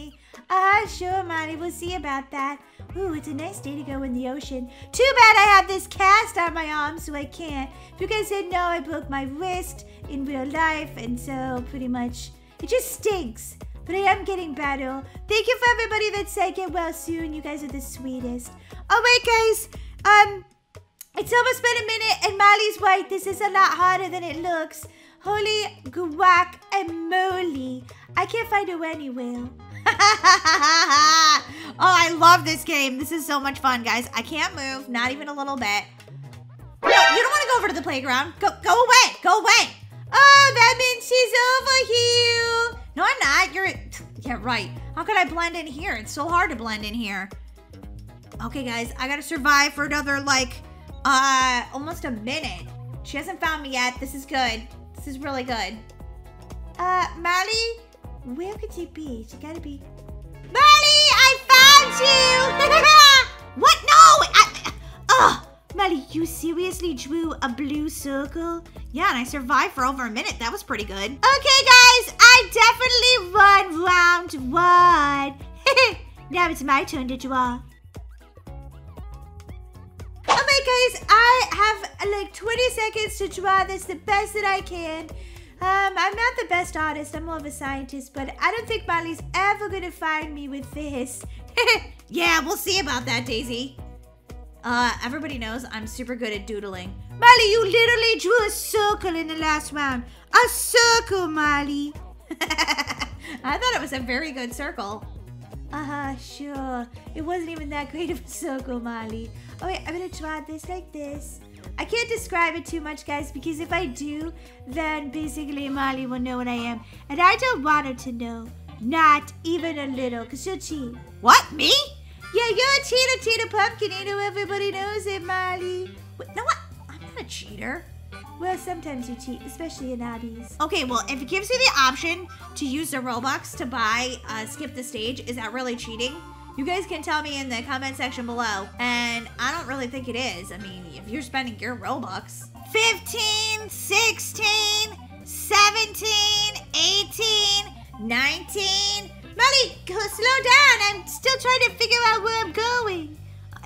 Ah, sure, Molly, we'll see about that. Ooh, it's a nice day to go in the ocean. Too bad I have this cast on my arm, so I can't. If you guys didn't know, I broke my wrist in real life, and so pretty much it just stinks. But I am getting better. Thank you for everybody that said get well soon. You guys are the sweetest. All right, guys. Um, it's almost been a minute, and Molly's right. This is a lot harder than it looks. Holy guac and moly. I can't find her anywhere. oh, I love this game. This is so much fun, guys. I can't move, not even a little bit. No, you don't want to go over to the playground. Go, go away. Go away. Oh, that means she's over here. No, I'm not. You're, yeah, right. How could I blend in here? It's so hard to blend in here. Okay, guys, I gotta survive for another, like, uh, almost a minute. She hasn't found me yet. This is good. This is really good. Uh, Molly? Where could she be? She gotta be. Molly, I found you! what? No! I, ugh! Molly, you seriously drew a blue circle? Yeah, and I survived for over a minute. That was pretty good. Okay, guys, I definitely won round one. now it's my turn to draw. Alright, guys, I have like 20 seconds to draw this the best that I can. Um, I'm not the best artist, I'm more of a scientist, but I don't think Molly's ever gonna find me with this. yeah, we'll see about that, Daisy. Uh, everybody knows I'm super good at doodling. Molly, you literally drew a circle in the last round. A circle, Molly. I thought it was a very good circle. Uh-huh, sure. It wasn't even that great of a circle, Molly. Oh wait, I'm gonna draw this like this. I can't describe it too much, guys, because if I do, then basically Molly will know what I am. And I don't want her to know. Not even a little, because she'll cheat. What, me? Yeah, you're a cheater, cheater pumpkin know Everybody knows it, Molly. Wait, no, what? I'm not a cheater. Well, sometimes you cheat, especially in obbies. Okay, well, if it gives you the option to use the Robux to buy uh, Skip the Stage, is that really cheating? You guys can tell me in the comment section below. And I don't really think it is. I mean, if you're spending your Robux. 15, 16, 17, 18, 19. Molly, go slow down. I'm still trying to figure out where I'm going.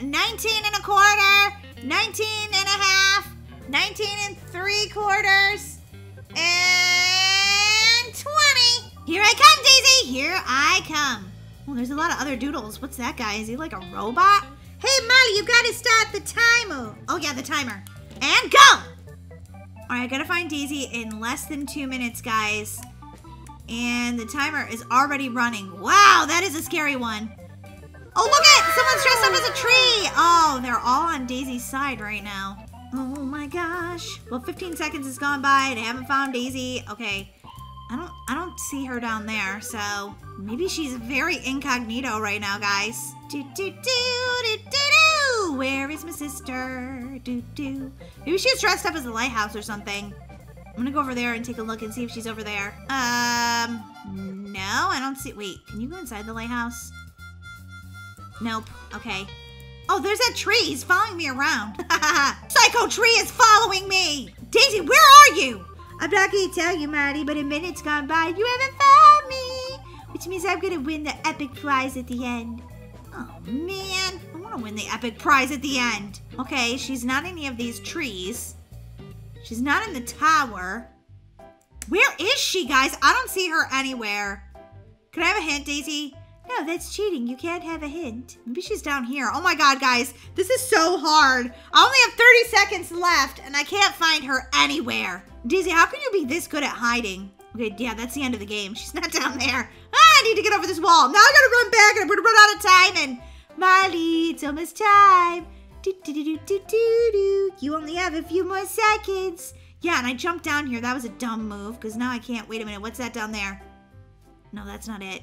19 and a quarter, 19 and a half, 19 and three quarters, and 20. Here I come, Daisy. Here I come. There's a lot of other doodles. What's that guy? Is he like a robot? Hey, Molly, you gotta start the timer. Oh, yeah, the timer. And go! All right, I gotta find Daisy in less than two minutes, guys. And the timer is already running. Wow, that is a scary one. Oh, look at Someone's dressed up as a tree! Oh, they're all on Daisy's side right now. Oh my gosh. Well, 15 seconds has gone by and I haven't found Daisy. Okay. I don't I don't see her down there, so maybe she's very incognito right now, guys. Do do do do do do. Where is my sister? Do do. Maybe she's dressed up as a lighthouse or something. I'm gonna go over there and take a look and see if she's over there. Um, no, I don't see. Wait, can you go inside the lighthouse? Nope. Okay. Oh, there's that tree. He's following me around. Psycho tree is following me. Daisy, where are you? I'm not gonna tell you, Marty, but a minute's gone by you haven't found me. Which means I'm gonna win the epic prize at the end. Oh, man. I wanna win the epic prize at the end. Okay, she's not in any of these trees. She's not in the tower. Where is she, guys? I don't see her anywhere. Can I have a hint, Daisy? No, that's cheating. You can't have a hint. Maybe she's down here. Oh my god, guys. This is so hard. I only have 30 seconds left, and I can't find her anywhere. Daisy, how can you be this good at hiding? Okay, yeah, that's the end of the game. She's not down there. Ah, I need to get over this wall. Now I gotta run back, and I'm gonna run out of time, and... Molly, it's almost time. Do, do, do, do, do, do. You only have a few more seconds. Yeah, and I jumped down here. That was a dumb move, because now I can't. Wait a minute. What's that down there? No, that's not it.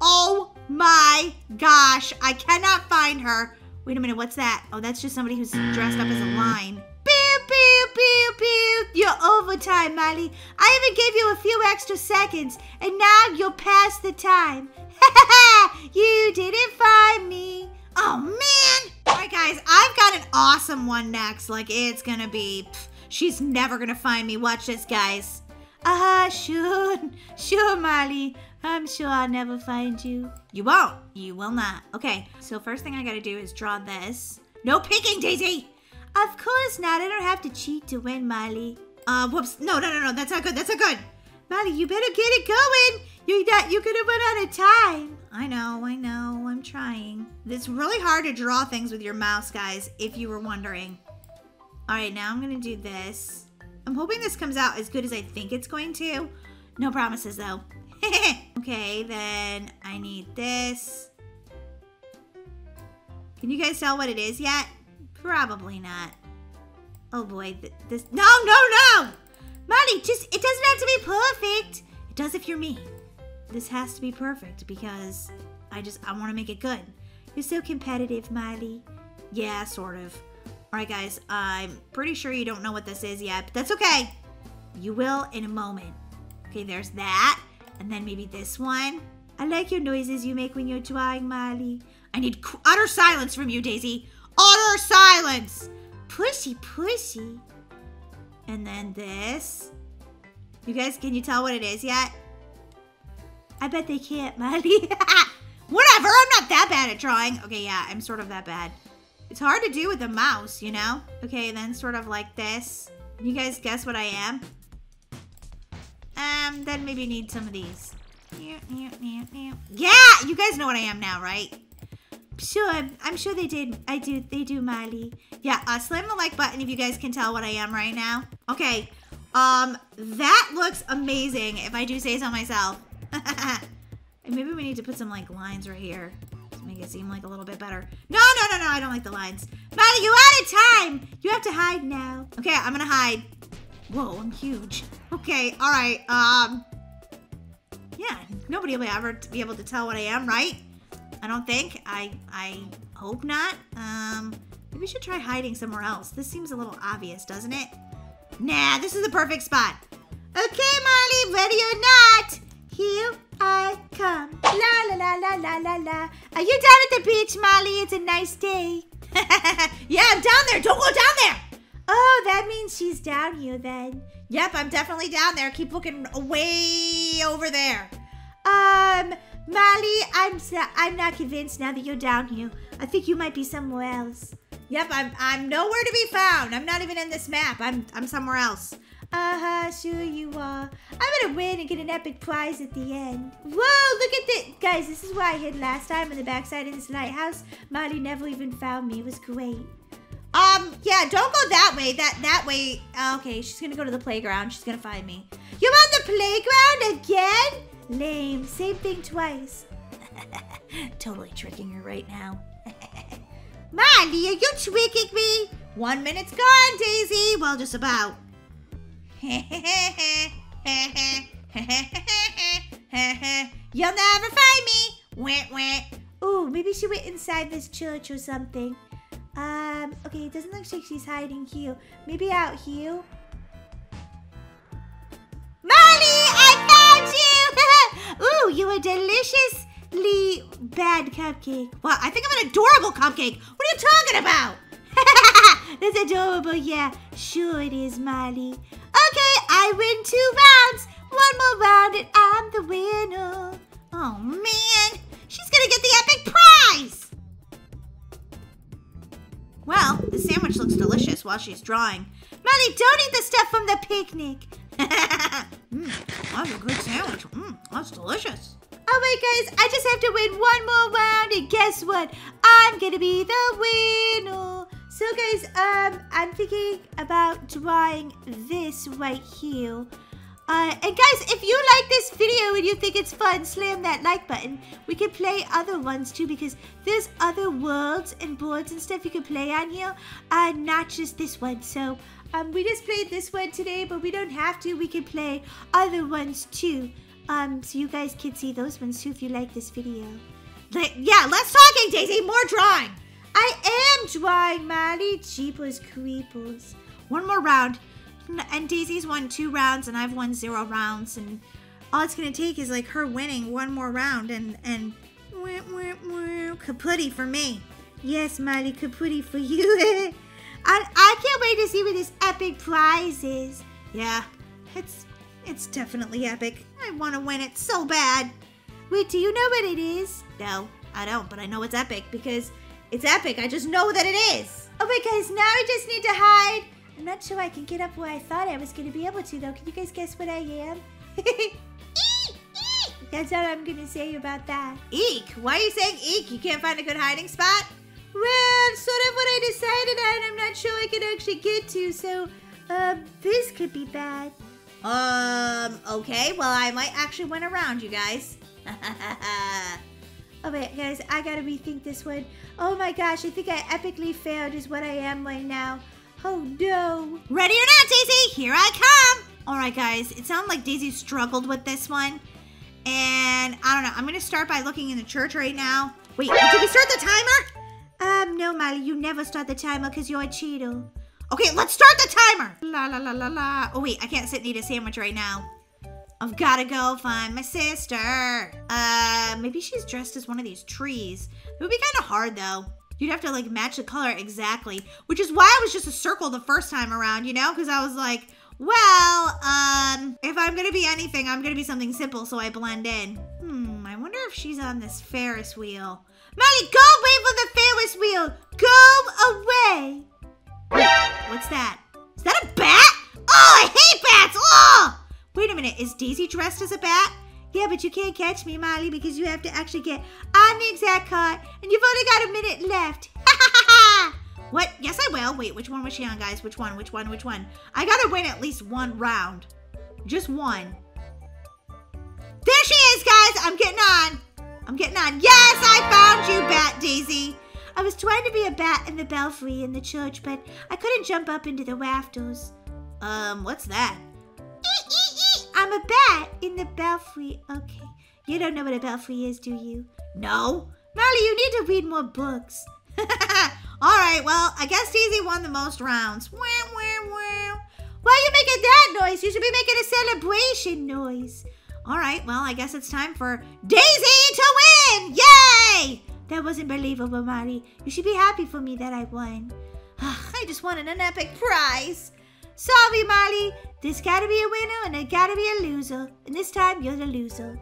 Oh my gosh. I cannot find her. Wait a minute. What's that? Oh, that's just somebody who's dressed up as a line. Pew, pew, pew, pew. You're overtime, Molly. I even gave you a few extra seconds, and now you're past the time. Ha ha ha! you didn't find me. Oh, man. All right, guys. I've got an awesome one next. Like, it's to be... pff, she's never to find me. Watch this, guys. Ah, uh, sure. Sure, Molly. I'm sure I'll never find you. You won't. You will not. Okay, so first thing I gotta do is draw this. No peeking, Daisy! Of course not. I don't have to cheat to win, Molly. Uh, whoops. No, no, no, no. That's not good. That's not good. Molly, you better get it going. You're, not, you're gonna run out of time. I know, I know. I'm trying. It's really hard to draw things with your mouse, guys, if you were wondering. All right, now I'm gonna do this. I'm hoping this comes out as good as I think it's going to. No promises, though. okay, then I need this. Can you guys tell what it is yet? Probably not. Oh boy, th this- No, no, no! Molly, just- it doesn't have to be perfect. It does if you're me. This has to be perfect because I just- I want to make it good. You're so competitive, Miley. Yeah, sort of. Alright guys, I'm pretty sure you don't know what this is yet, but that's okay. You will in a moment. Okay, there's that. And then maybe this one. I like your noises you make when you're drawing, Molly. I need utter silence from you, Daisy. Utter silence. Pushy, pushy. And then this. You guys, can you tell what it is yet? I bet they can't, Molly. Whatever, I'm not that bad at drawing. Okay, yeah, I'm sort of that bad. It's hard to do with a mouse, you know? Okay, then sort of like this. You guys guess what I am? Then maybe need some of these. Yeah, you guys know what I am now, right? Sure, I'm, sure they did. I do. They do, Miley. Yeah, uh, slam the like button if you guys can tell what I am right now. Okay, um, that looks amazing if I do say so myself. Maybe we need to put some, like, lines right here to make it seem like a little bit better. No, no, no, no, I don't like the lines. Miley, you out of time! You have to hide now. Okay, I'm gonna hide. Whoa, I'm huge. Okay, all right. Um, yeah, nobody will ever be able to tell what I am, right? I don't think. I I hope not. Um, maybe we should try hiding somewhere else. This seems a little obvious, doesn't it? Nah, this is the perfect spot. Okay, Molly, ready or not, Here I come. La la la la la la la. Are you down at the beach, Molly? It's a nice day. yeah, I'm down there. Don't go down there. Oh, that means she's down here then. Yep, I'm definitely down there. Keep looking way over there. Um, Molly, I'm I'm not convinced now that you're down here. I think you might be somewhere else. Yep, I'm I'm nowhere to be found. I'm not even in this map. I'm I'm somewhere else. Uh-huh, sure you are. I'm gonna win and get an epic prize at the end. Whoa, look at this. Guys, this is why I hid last time in the backside of this lighthouse. Molly never even found me. It was great. Um, yeah, don't go that way. That that way. Okay, she's gonna go to the playground. She's gonna find me. You're on the playground again? Lame. Same thing twice. Totally tricking her right now. Molly, are you tricking me? One minute's gone, Daisy. Well, just about. You'll never find me. Wah, wah. Ooh, maybe she went inside this church or something. Um, okay, it doesn't look like she's hiding here. Maybe out here. Molly, I found you! Ooh, you're a deliciously bad cupcake. Well, I think I'm an adorable cupcake. What are you talking about? That's adorable, yeah. Sure it is, Molly. Okay, I win two rounds. One more round and I'm the winner. Oh man, she's gonna get the epic prize. Well, the sandwich looks delicious while she's drawing. Molly, don't eat the stuff from the picnic. mm, that's a good sandwich. Mm, that's delicious. All right, guys, I just have to win one more round, and guess what? I'm gonna be the winner. So, guys, um, I'm thinking about drawing this right here. Uh, and guys, if you like this video and you think it's fun, slam that like button. We can play other ones too because there's other worlds and boards and stuff you can play on here, uh, not just this one. So, um, we just played this one today, but we don't have to. We can play other ones too. Um, so you guys can see those ones too if you like this video. Le- yeah, less talking, Daisy. More drawing. I am drawing, Molly. Jeepers creepers. One more round. And Daisy's won two rounds, and I've won zero rounds. And all it's gonna take is like her winning one more round, and and wah, wah, wah, kaputty for me. Yes, Molly, kaputty for you. I, I can't wait to see what this epic prize is. Yeah, it's it's definitely epic. I want to win it so bad. Wait, do you know what it is? No, I don't, but I know it's epic because it's epic. I just know that it is. Oh my guys, now I just need to hide. I'm not sure I can get up where I thought I was going to be able to, though. Can you guys guess what I am? That's all I'm going to say about that. Eek! Why are you saying eek? You can't find a good hiding spot? Well, sort of what I decided on, I'm not sure I can actually get to, so, um, this could be bad. Um, okay. Well, I might actually win around, you guys. Oh wait, guys, I gotta rethink this one. Oh my gosh, I think I epically failed is what I am right now. Oh no. Ready or not, Daisy? Here I come! Alright, guys. It sounded like Daisy struggled with this one. And I don't know. I'm to start by looking in the church right now. Wait, did we start the timer? Um, no, Molly, you never start the timer because you're a cheater. Okay, let's start the timer. La la la la la. Oh, wait, I can't sit and eat a sandwich right now. I've got to go find my sister. Uh, maybe she's dressed as one of these trees. It would be kind of hard, though. You'd have to, like, match the color exactly. Which is why I was just a circle the first time around, you know? Because I was like, well, um, if I'm to be anything, I'm to be something simple so I blend in. Hmm, I wonder if she's on this Ferris wheel. Molly, go away from the Ferris wheel. Go away. What's that? Is that a bat? Oh, I hate bats! Oh! Wait a minute, is Daisy dressed as a bat? Yeah, but you can't catch me, Molly, because you have to actually get on the exact card, and you've only got a minute left. Ha ha ha! What? Yes, I will. Wait, which one was she on, guys? Which one? Which one? Which one? I gotta win at least one round. Just one. There she is, guys! I'm getting on. I'm getting on. Yes, I found you, Bat Daisy. I was trying to be a bat in the belfry in the church, but I couldn't jump up into the rafters. Um, what's that? I'm a bat in the belfry. Okay. You don't know what a belfry is, do you? No. Molly, you need to read more books. All right, well, I guess Daisy won the most rounds. Wah, wah, wah. Why are you making that noise? You should be making a celebration noise. All right, well, I guess it's time for Daisy to win! Yay! That wasn't believable, Marty. You should be happy for me that I won. I just wanted an epic prize. Sorry, Marley. There's gotta be a winner and there gotta be a loser. And this time, you're the loser.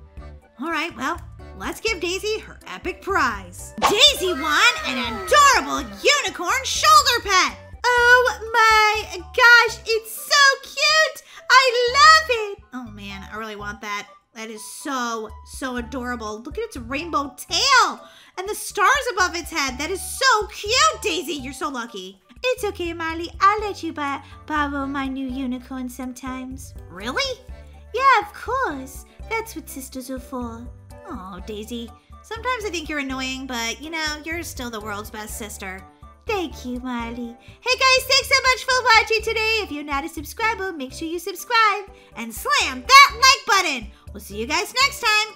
All right, well, let's give Daisy her epic prize. Daisy won an adorable unicorn shoulder pet. Oh my gosh, it's so cute. I love it. Oh man, I really want that. That is so, so adorable. Look at its rainbow tail and the stars above its head. That is so cute, Daisy. You're so lucky. It's okay, Marley. I'll let you buy, borrow my new unicorn sometimes. Really? Yeah, of course. That's what sisters are for. Oh, Daisy. Sometimes I think you're annoying, but you know, you're still the world's best sister. Thank you, Marley. Hey guys, thanks so much for watching today. If you're not a subscriber, make sure you subscribe and slam that like button. We'll see you guys next time.